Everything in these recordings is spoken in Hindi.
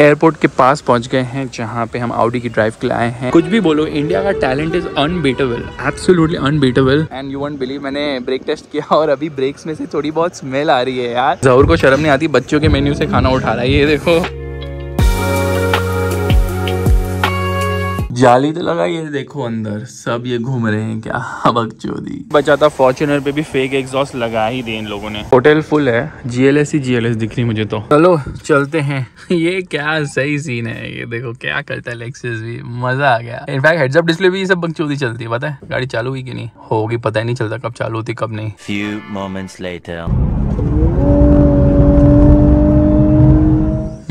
एयरपोर्ट के पास पहुँच गए हैं, जहाँ पे हम आउडी की ड्राइव के लिए आए हैं। कुछ भी बोलो इंडिया का talent is unbeatable absolutely unbeatable and you won't believe मैंने ब्रेक टेस्ट किया और अभी ब्रेक्स में से थोड़ी बहुत स्मेल आ रही है यार। जहूर को शर्म नहीं आती, बच्चों के मेन्यू से खाना उठा रहा है, ये देखो। जाली तो लगा ये देखो अंदर। सब ये घूम रहे हैं क्या बकचोदी बचा था फॉर्चुनर पे भी फेक एग्जॉस्ट लगा ही दे इन लोगों ने। होटल फुल है जीएलएस ही जीएलएस दिख रही मुझे तो। चलो चलते हैं। ये क्या सही सीन है ये देखो क्या करता है लेक्सिस भी। मज़ा आ गया। इनफैक्ट हेड्स अप डिस्प्ले भी ये सब बकचोदी चलती है पता है? गाड़ी चालू हुई कि नहीं? होगी पता ही नहीं चलता कब चालू होती कब नहीं। Few moments later.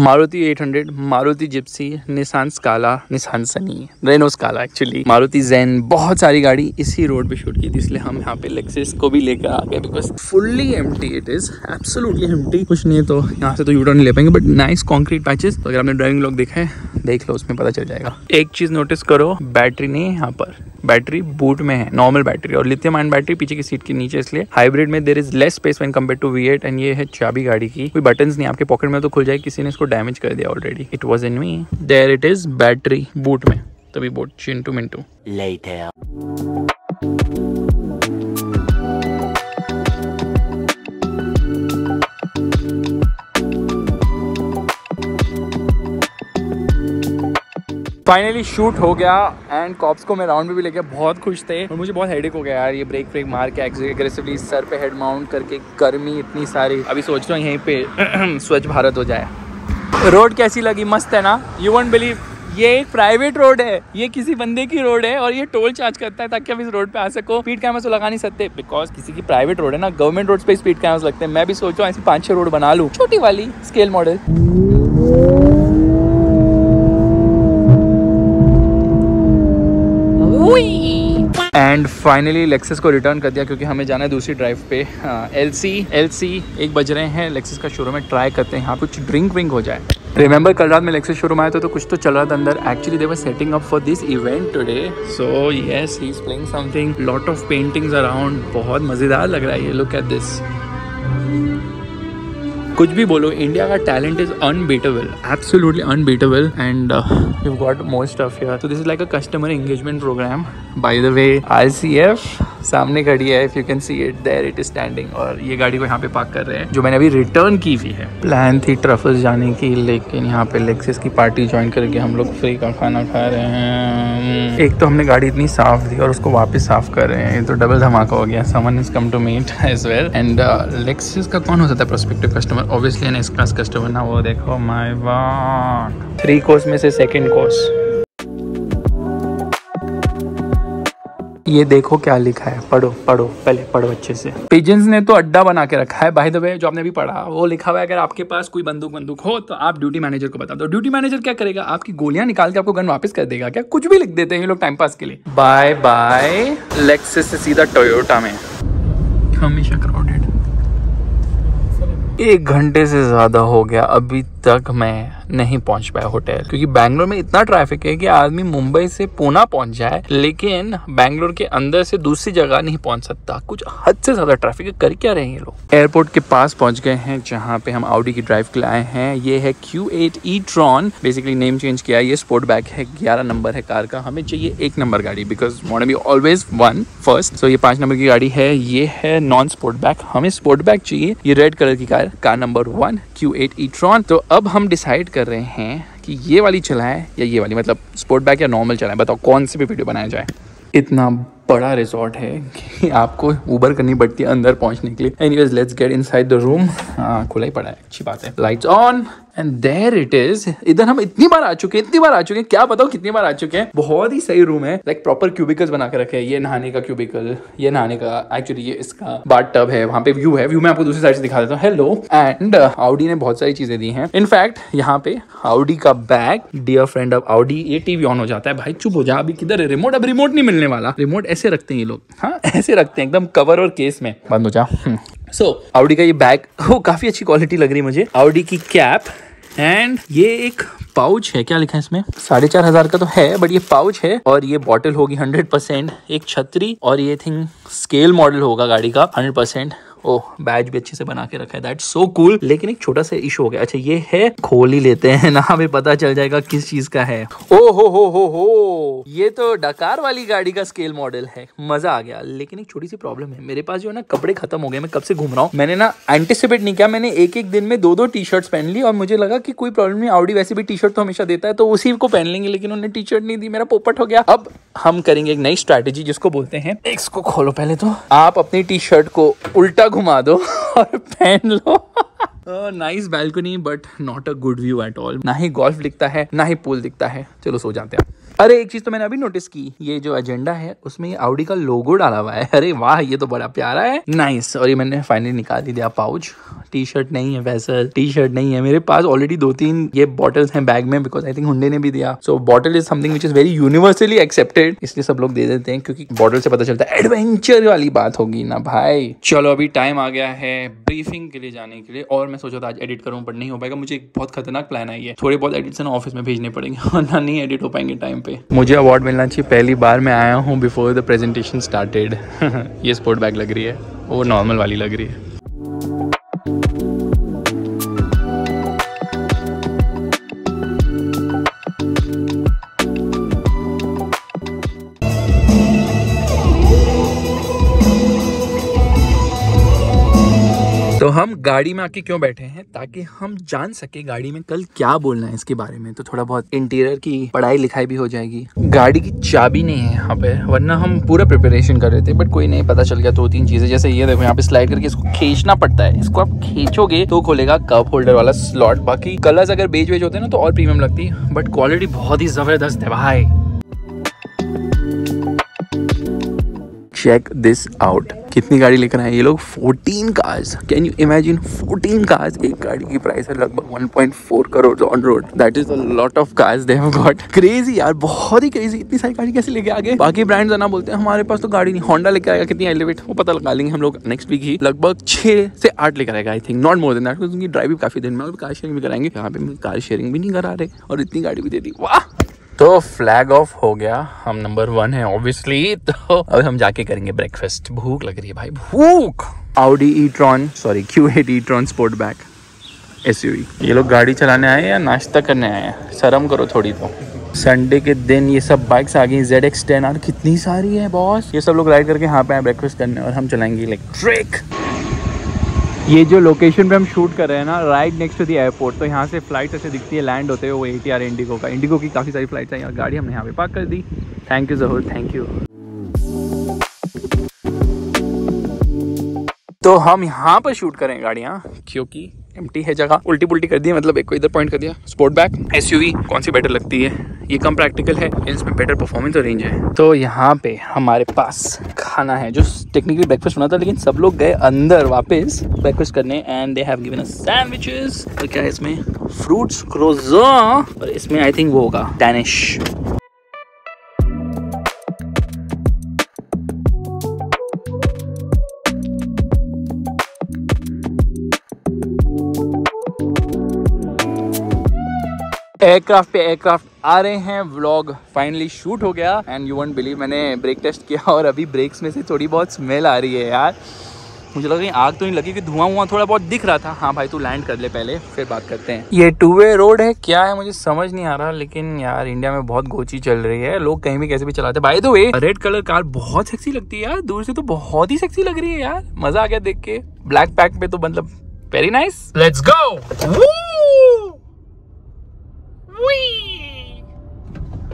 Maruti 800 Maruti Gypsy, Nissan Scala, Nissan Sunny, Renault Scala actually Maruti Zen, बहुत सारी गाड़ी इसी रोड पे शूट की थी, इसलिए हम यहाँ पे लेक्सिस को भी लेकर आ गए because fully empty it is absolutely empty कुछ नहीं है तो यहाँ से तो यूटर्न नहीं ले पाएँगे बट नाइस कॉन्क्रीट पैचेस तो अगर आपने ड्राइविंग लोग देखा है, देख लो, उसमें पता चल जाएगा। एक चीज़ नोटिस करो बैटरी नहीं है यहाँ पर। बैटरी बूट में है नॉर्मल बैटरी और लिथियम आयन बैटरी पीछे की सीट के नीचे, इसलिए हाइब्रिड में there is less space when compare to V and ये है चाबी गाड़ी की। कोई बटन नहीं, आपके पॉकेट में तो खुल जाए, किसी ने इसको डैमेज कर दिया already it was in me there it is battery boot में। तभी बोट चिंटू मिंटू। Later. फाइनली शूट हो गया एंड कॉप्स को मैं राउंड में भी लेके बहुत खुश थे। और मुझे बहुत हेडेक हो गया यार, ये ब्रेक ब्रेक मार के एग्रेसिवली सर पे हेड माउंट करके गर्मी इतनी सारी। अभी सोच रहा हूँ यहीं पे स्वच्छ भारत हो जाए। रोड कैसी लगी? मस्त है ना? यू वॉन्ट बिलीव ये एक प्राइवेट रोड है। ये किसी बंदे की रोड है और ये टोल चार्ज करता है ताकि आप इस रोड पे आ सको। स्पीड कैमरा तो लगा नहीं सकते। बिकॉज़ किसी की प्राइवेट रोड है ना गवर्नमेंट रोड पे स्पीड कैमरा लगते हैं। मैं भी सोच रहा हूँ ऐसी पाँच छह रोड बना लूँ। छोटी वाली scale model and finally Lexus को रिटर्न कर दिया क्योंकि हमें जाना है दूसरी ड्राइव पे। एल सी एल सी एक बज रहे हैं। लेक्सेस का शोरूम में ट्राई करते हैं। यहाँ कुछ ड्रिंक विंक हो जाए। रिमेंबर कल रात में लेक्सस शोरूम आया था तो कुछ तो चल रहा था अंदर। Actually they were setting up for this event today so yes he is something lot of paintings around बहुत मज़ेदार लग रहा है ये। लुक एट दिस कुछ भी बोलो इंडिया का talent is unbeatable absolutely unbeatable and you got most of here तो this is like a customer engagement program by the way RCF सामने खड़ी है if you can see it there it is standing और ये गाड़ी को यहाँ पे पार्क कर रहे हैं, जो मैंने अभी रिटर्न की हुई है। प्लान थी ट्रफल्स जाने की, लेकिन यहाँ पे लेक्सिस की पार्टी ज्वाइन करके हम लोग फ्री का खाना खा रहे हैं। एक तो हमने गाड़ी इतनी साफ़ दी और उसको वापस साफ़ कर रहे हैं। ये तो डबल धमाका हो गया। Someone is come to meet as well and Lexus का कौन हो सकता है prospective customer obviously an S class customer ना वो देखो माय गॉड थ्री कोर्स में से सेकंड कोर्स ये देखो क्या लिखा है। पढ़ो पढ़ो, पहले पढ़ो अच्छे से। पिजन्स ने तो अड्डा बना के रखा है बाय द वे जो आपने भी पढ़ा, वो लिखा हुआ है, अगर आपके पास कोई बंदूक बंदूक हो तो आप ड्यूटी मैनेजर को बता दो ड्यूटी मैनेजर क्या करेगा? आपकी गोलियाँ निकाल के आपको गन वापस कर देगा। क्या कुछ भी लिख देते हैं ये लोग टाइम पास के लिए। बाय बाय लेक्सिस से सीधा टोयोटा में। हमेशा क्राउडेड एक घंटे से ज़्यादा हो गया अभी तक मैं। नहीं पहुँच पाया होटल, क्योंकि बैंगलोर में इतना ट्रैफ़िक है कि आदमी मुंबई से पूना पहुँच जाए, लेकिन बैंगलोर के अंदर से दूसरी जगह नहीं पहुँच सकता। कुछ हद से ज़्यादा ट्रैफ़िक कर क्या रहे हैं ये लोग? एयरपोर्ट के पास पहुँच गए हैं, जहाँ पे हम आउडी की ड्राइव के लिए आए हैं। ये है Q eight e tron basically name change किया, ये स्पोर्ट बैग है, ग्यारह नंबर है कार का। हमें चाहिए एक नंबर गाड़ी because won't be always one first so ये पाँच नंबर की गाड़ी है, ये है नॉन स्पोर्ट बैग हमें स्पोर्ट बैग चाहिए, ये रेड कलर की car car number one Q eight e tron तो अब हम डिसाइड कर रहे हैं कि ये वाली चलाएँ या ये वाली मतलब स्पोर्ट बैग या नॉर्मल चलाएँ। बताओ, कौन सी भी वीडियो बनाया जाए। इतना बड़ा रिजॉर्ट है कि आपको ऊबर करनी पड़ती है अंदर पहुँचने के लिए। Anyways let's get inside the room खुला ही पड़ा है, अच्छी बात है। Lights on and there it is इधर हम इतनी बार आ चुके हैं, इतनी बार आ चुके हैं, क्या बताओ कितनी बार आ चुके हैं। बहुत ही सही रूम है। लाइक प्रॉपर क्यूबिकल्स बना के रखे हैं। ये नहाने का क्यूबिकल ये नहाने का एक्चुअली ये इसका बाट टब है, वहाँ पे व्यू है। व्यू मैं आपको दूसरी साइड से दिखा देता हूँ। हेलो एंड आउडी ने बहुत सारी चीज़ें दी हैं। इनफैक्ट यहाँ पे आउडी का bag dear friend of Audi ये टीवी ऑन हो जाता है। भाई, चुप हो जा, अभी किधर है? रिमोट अब रिमोट नहीं मिलने वाला। रिमोट ऐसे रखते हैं ये लोग। हाँ ऐसे रखते हैं, एकदम कवर और केस में। बंद हो जा। सो आउडी का ये बैग वो काफ़ी अच्छी क्वालिटी लग रही है मुझे। आउडी की कैप एंड ये एक पाउच है। क्या लिखा है इसमें? साढ़े चार हज़ार का तो है बट ये पाउच है और ये बॉटल होगी हंड्रेड परसेंट एक छतरी और ये थिंक स्केल मॉडल होगा गाड़ी का हंड्रेड परसेंट ओह बैच भी अच्छे से बना के रखा है। दैट सो कूल लेकिन एक छोटा सा इशू हो गया। अच्छा ये है, खोल ही लेते हैं। ना, हमें पता चल जाएगा किस चीज़ का है। ओ हो हो हो हो। ये तो डकार वाली गाड़ी का स्केल मॉडल है। मज़ा आ गया। लेकिन एक छोटी सी प्रॉब्लम है। मेरे पास जो है ना, कपड़े खत्म हो गए। मैं कब से घूम रहा हूँ? मैंने ना एंटिसिपेट नहीं किया। मैंने एक एक दिन में दो दो टी शर्ट्स पहन ली और मुझे लगा कि कोई प्रॉब्लम नहीं। आउडी वैसे भी टी शर्ट तो हमेशा देता है तो उसी को पहन लेंगे, लेकिन उन्होंने टी शर्ट नहीं दी। मेरा पोपट हो गया। अब हम करेंगे एक नई स्ट्रैटेजी जिसको बोलते हैं, इसको खोलो पहले तो। आप अपनी टी शर्ट को उल्टा घुमा दो और पहन लो। Nice balcony but not a good view at all ना ही गोल्फ दिखता है ना ही पूल दिखता है। चलो सो जाते हैं। अरे, एक चीज़ तो मैंने अभी नोटिस की, ये जो एजेंडा है, उसमें ये आउडी का लोगो डाला हुआ है। अरे वाह, ये तो बड़ा प्यारा है। नाइस और ये मैंने फाइनली निकाल ही दिया पाउच टी शर्ट नहीं है, वैसा टी शर्ट नहीं है। मेरे पास ऑलरेडी दो तीन ये बॉटल्स हैं बैग में बिकॉज़ आई थिंक हुंडे ने भी दिया। So bottle is something which is very universally accepted इसलिए सब लोग दे देते हैं, क्योंकि बॉटल से पता चलता है एडवेंचर वाली बात होगी ना भाई। चलो, अभी टाइम आ गया है ब्रीफिंग के लिए जाने के लिए, और मैं सोचा था आज एडिट करूँ बट नहीं हो पाएगा। मुझे एक बहुत खतरनाक प्लान आई है। थोड़े बहुत एडिट्स ना ऑफ़िस में भेजने पड़ेंगे, वरना नहीं एडिट हो पाएँगे टाइम पे। मुझे अवार्ड मिलना चाहिए। पहली बार मैं आया हूँ बिफोर द प्रेजेंटेशन स्टार्टेड ये स्पोर्ट बैग लग रही है। वो नॉर्मल वाली लग रही है। गाड़ी में आके क्यों बैठे हैं ताकि हम जान सके गाड़ी में कल क्या बोलना है इसके बारे में। तो थोड़ा बहुत इंटीरियर की पढ़ाई लिखाई भी हो जाएगी। गाड़ी की चाबी नहीं है यहाँ पे, वरना हम पूरा प्रिपरेशन कर रहे थे बट कोई नहीं, पता चल गया दो तीन चीज़ें। जैसे ये देखो, यहाँ पे स्लाइड करके इसको खींचना पड़ता है। इसको आप खींचोगे तो खोलेगा कप होल्डर वाला स्लॉट बाकी कलर्स अगर बेच बेच होते ना तो और प्रीमियम लगती बट क्वालिटी बहुत ही ज़बरदस्त है भाई। चेक दिस आउट कितनी गाड़ी लेकर आए ये लोग? 14 cars can you imagine 14 cars एक गाड़ी की प्राइस है लगभग 1.4 crore on road that is a lot of cars they have got crazy यार, बहुत ही क्रेजी इतनी सारी गाड़ी कैसे लेके आ गए? बाकी ब्रांड्स ना, बोलते हैं हमारे पास तो गाड़ी नहीं। होंडा लेके आएगा कितनी एलिवेट वो पता लगा लेंगे हम लोग नेक्स्ट वीक ही। लगभग छह से आठ लेकर आएगा I think not more than that उनकी ड्राइव भी काफ़ी दिन में कार शेयरिंग भी कराएँगे। यहाँ पे कार शेयरिंग भी नहीं करा रहे और इतनी गाड़ी भी दे दी। वाह! तो फ्लैग ऑफ़ हो गया। हम नंबर वन है ऑब्वियसली तो अब हम जाके करेंगे ब्रेकफास्ट भूख लग रही है भाई भूख! Audi e tron sorry Q eight e tron sportback S ये लोग गाड़ी चलाने आए या नाश्ता करने आए हैं? शर्म करो थोड़ी तो। संडे के दिन ये सब बाइक्स आ गई जेड एक्स टेन आर कितनी सारी है बॉस ये सब लोग राइड करके यहाँ पे आए ब्रेकफास्ट करने और हम चलाएँगे इलेक्ट्रिक ये जो लोकेशन पे हम शूट कर रहे हैं ना right next to the airport तो यहाँ से फ़्लाइट ऐसे दिखती है लैंड होते हैं, वो ए टी आर इंडिगो का। इंडिगो की काफ़ी सारी फ्लाइट्स हैं, यहाँ गाड़ी हमने यहाँ पे पार्क कर दी। Thank you Zahoor thank you तो हम यहाँ पर शूट करें गाड़ियाँ, क्योंकि एम्प्टी है जगह। उल्टी पुल्टी कर दी मतलब एक को इधर पॉइंट कर दिया। स्पोर्ट बैग एस कौन सी बेटर लगती है? ये कम प्रैक्टिकल है, इसमें बेटर परफॉर्मेंस और रेंज है। तो यहाँ पे हमारे पास खाना है, जो टेक्निकली ब्रेकफास्ट होना था, लेकिन सब लोग गए अंदर वापस ब्रेकफास्ट करने and they have given us sandwiches तो क्या है इसमें? फ्रूट्स क्रोजो और इसमें आई थिंक वो होगा डैनिश एयरक्राफ्ट पे एयरक्राफ्ट आ रहे हैं। व्लॉग फाइनली शूट हो गया। एंड यू वंट बिलीव मैंने ब्रेक टेस्ट किया और अभी ब्रेक्स में से थोड़ी बहुत स्मेल आ रही है यार। मुझे लगा आग तो नहीं लगी कि धुआँ हुआ थोड़ा बहुत दिख रहा था। हाँ भाई, तू लैंड कर ले पहले, फिर बात करते हैं। ये टू वे रोड है। क्या है? मुझे समझ नहीं आ रहा। लेकिन यार इंडिया में बहुत गोची चल रही है। लोग कहीं भी कैसे भी चलाते by the way red colour car बहुत सेक्सी लगती है यार। दूर से तो बहुत ही सेक्सी लग रही है यार। मज़ा आ गया देख के। ब्लैक पैक पे तो मतलब very nice let's go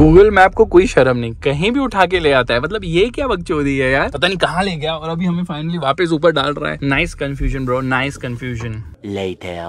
Google map को कोई शर्म नहीं कहीं भी उठा के ले आता है। मतलब ये क्या बकचोदी है यार? पता नहीं कहाँ ले गया और अभी हमें फाइनली वापस ऊपर डाल रहा है। Nice confusion bro nice confusion.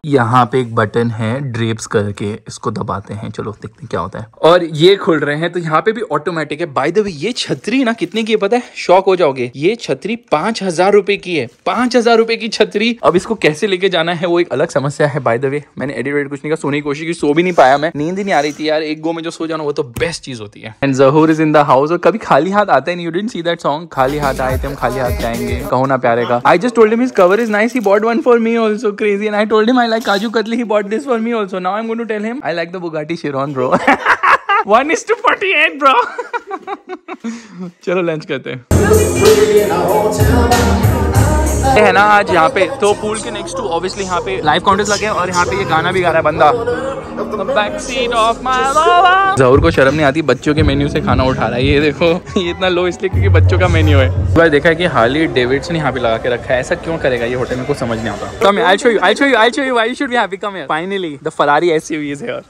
यहाँ पे एक बटन है ड्रेप्स करके इसको दबाते हैं। चलो देखते हैं क्या होता है। और ये खुल रहे हैं तो यहाँ पे भी ऑटोमेटिक है। बाय द वे ये छतरी ना कितने की है पता है? शॉक हो जाओगे। ये छतरी पाँच हज़ार रुपए की है। पाँच हज़ार रुपए की छतरी। अब इसको कैसे लेके जाना है वो एक अलग समस्या है बाय द वे मैंने एडिट कुछ नहीं कहा सोने की कोशिश की सो भी नहीं पाया मैं। नींद ही नहीं आ रही थी यार एक गो में जो सो जाना वो तो बेस्ट चीज़ होती है and Zahoor is in the house और कभी खाली हाथ आते नहीं you didn't see that song खाली हाथ आए थे हम खाली हाथ जाएँगे कहो ना प्यारे का I just told him his cover is nice he bought one for me also crazy and I told him I like kaju katli he bought this for me also now I am going to tell him I like the Bugatti Chiron bro 1 is to 48 bro चलो लंच करते हैं है ना आज यहाँ पे। तो पूल के नेक्स्ट टू ऑब्वियसली यहाँ पे लाइव काउंटर्स लगे हैं और यहाँ पे ये गाना भी गा रहा है बंदा। जहूर को शर्म नहीं आती, बच्चों के मेन्यू से खाना उठा रहा है। ये देखो, ये इतना लो इसलिए क्योंकि बच्चों का मेन्यू है। भाई देखा है कि डेविड्स ने यहाँ पे लगा के रखा है। ऐसा क्यों करेगा? ये होटल में कुछ समझ नहीं आता। Come I show you I show you I show you I should be happy come finally the Ferrari SUV is here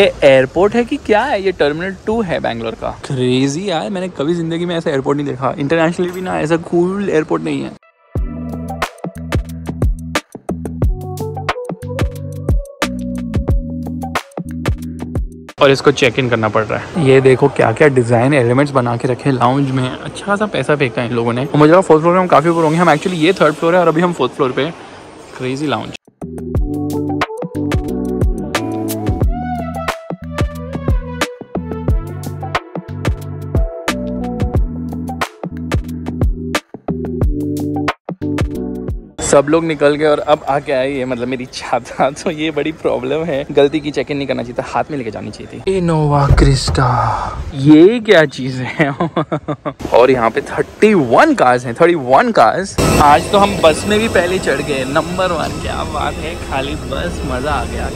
ये एयरपोर्ट है कि क्या है? ये टर्मिनल टू है बैंगलोर का। क्रेजी यार मैंने कभी ज़िंदगी में ऐसा एयरपोर्ट नहीं देखा। इंटरनेशनली भी ना ऐसा कूल एयरपोर्ट नहीं है। और इसको चेक इन करना पड़ रहा है। ये देखो क्या क्या डिज़ाइन एलिमेंट्स बना के रखे लाउंज में। अच्छा खासा पैसा फेंका है इन लोगों ने। और मुझे लगा फोर्थ फ्लोर में हम काफ़ी ऊपर होंगे। हम एक्चुअली ये थर्ड फ्लोर है और अभी हम फोर्थ फ्लोर पे क्रेजी लाउंज सब लोग निकल गए और अब आके आई है ये मतलब मेरी छाता तो ये बड़ी प्रॉब्लम है। गलती की चेक इन नहीं करना चाहिए हाथ में लेके जानी चाहिए थी। Innova Crysta. ये क्या चीज़ है? और यहाँ पे 31 कार्स हैं 31 कार्स आज तो हम बस में भी पहले चढ़ गए। नंबर वन क्या बात है खाली बस मज़ा आ गया।